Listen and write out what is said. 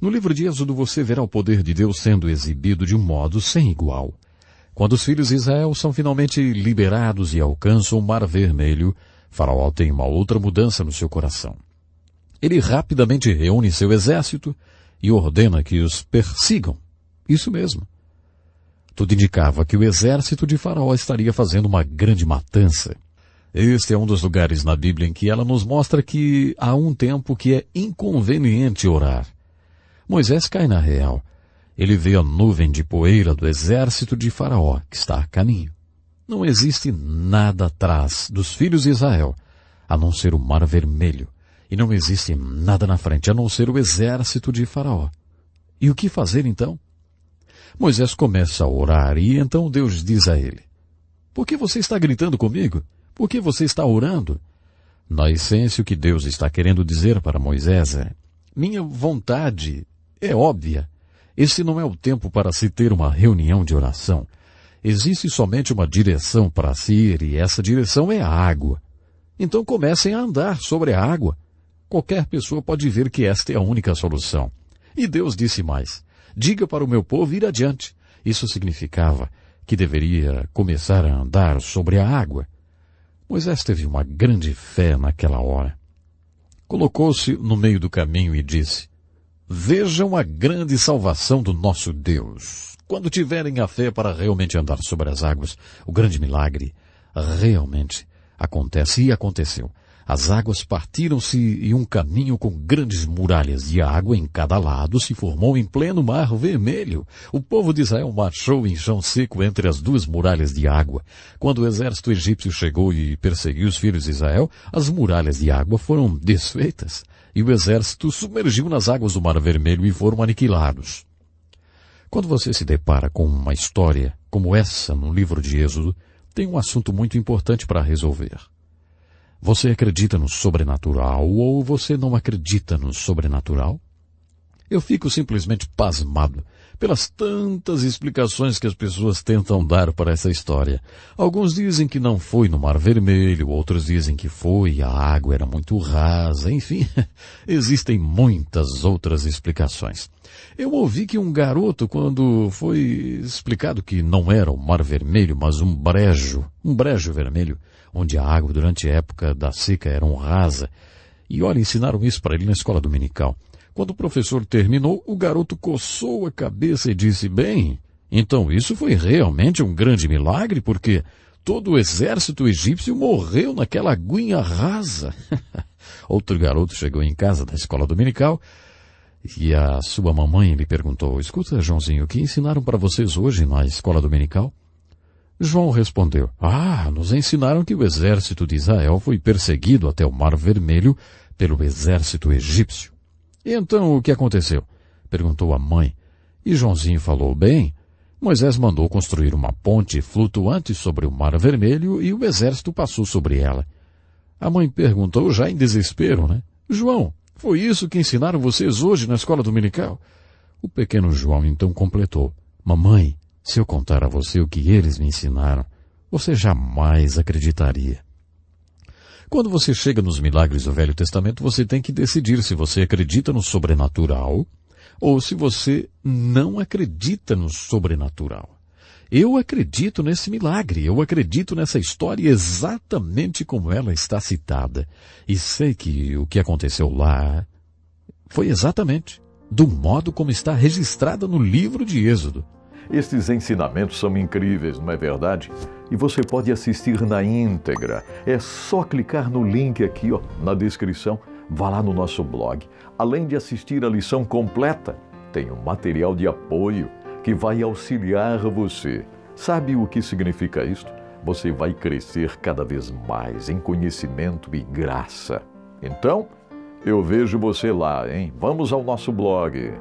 No livro de Êxodo você verá o poder de Deus sendo exibido de um modo sem igual. Quando os filhos de Israel são finalmente liberados e alcançam o Mar Vermelho, Faraó tem uma outra mudança no seu coração. Ele rapidamente reúne seu exército e ordena que os persigam. Isso mesmo. Tudo indicava que o exército de Faraó estaria fazendo uma grande matança. Este é um dos lugares na Bíblia em que ela nos mostra que há um tempo que é inconveniente orar. Moisés cai na real. Ele vê a nuvem de poeira do exército de Faraó que está a caminho. Não existe nada atrás dos filhos de Israel, a não ser o mar vermelho, e não existe nada na frente a não ser o exército de Faraó. E o que fazer então? Moisés começa a orar e então Deus diz a ele, Por que você está gritando comigo? Por que você está orando? Na essência, o que Deus está querendo dizer para Moisés é, minha vontade é óbvia. Este não é o tempo para se ter uma reunião de oração. Existe somente uma direção para se ir e essa direção é a água. Então comecem a andar sobre a água. Qualquer pessoa pode ver que esta é a única solução. E Deus disse mais: Diga para o meu povo ir adiante. Isso significava que deveria começar a andar sobre a água. Moisés teve uma grande fé naquela hora. Colocou-se no meio do caminho e disse, Vejam a grande salvação do nosso Deus. Quando tiverem a fé para realmente andar sobre as águas, o grande milagre realmente acontece e aconteceu. As águas partiram-se e um caminho com grandes muralhas de água em cada lado se formou em pleno mar vermelho. O povo de Israel marchou em chão seco entre as duas muralhas de água. Quando o exército egípcio chegou e perseguiu os filhos de Israel, as muralhas de água foram desfeitas e o exército submergiu nas águas do mar vermelho e foram aniquilados. Quando você se depara com uma história como essa no livro de Êxodo, tem um assunto muito importante para resolver. Você acredita no sobrenatural ou você não acredita no sobrenatural? Eu fico simplesmente pasmado pelas tantas explicações que as pessoas tentam dar para essa história. Alguns dizem que não foi no Mar Vermelho, outros dizem que foi, a água era muito rasa, enfim, existem muitas outras explicações. Eu ouvi que um garoto, quando foi explicado que não era o Mar Vermelho, mas um brejo, um brejo vermelho, onde a água durante a época da seca era um rasa, e olha, ensinaram isso para ele na escola dominical. Quando o professor terminou, o garoto coçou a cabeça e disse, bem, então isso foi realmente um grande milagre, porque todo o exército egípcio morreu naquela aguinha rasa. Outro garoto chegou em casa da escola dominical e a sua mamãe lhe perguntou, escuta, Joãozinho, o que ensinaram para vocês hoje na escola dominical? João respondeu, ah, nos ensinaram que o exército de Israel foi perseguido até o Mar Vermelho pelo exército egípcio. Então o que aconteceu? Perguntou a mãe. E Joãozinho falou, bem, Moisés mandou construir uma ponte flutuante sobre o Mar Vermelho e o exército passou sobre ela. A mãe perguntou, já em desespero, né? João, foi isso que ensinaram vocês hoje na escola dominical? O pequeno João então completou. Mamãe, se eu contar a você o que eles me ensinaram, você jamais acreditaria. Quando você chega nos milagres do Velho Testamento, você tem que decidir se você acredita no sobrenatural ou se você não acredita no sobrenatural. Eu acredito nesse milagre, eu acredito nessa história exatamente como ela está citada. E sei que o que aconteceu lá foi exatamente do modo como está registrada no livro de Êxodo. Estes ensinamentos são incríveis, não é verdade? E você pode assistir na íntegra. É só clicar no link aqui ó, na descrição. Vá lá no nosso blog. Além de assistir a lição completa, tem um material de apoio que vai auxiliar você. Sabe o que significa isto? Você vai crescer cada vez mais em conhecimento e graça. Então, eu vejo você lá, hein? Vamos ao nosso blog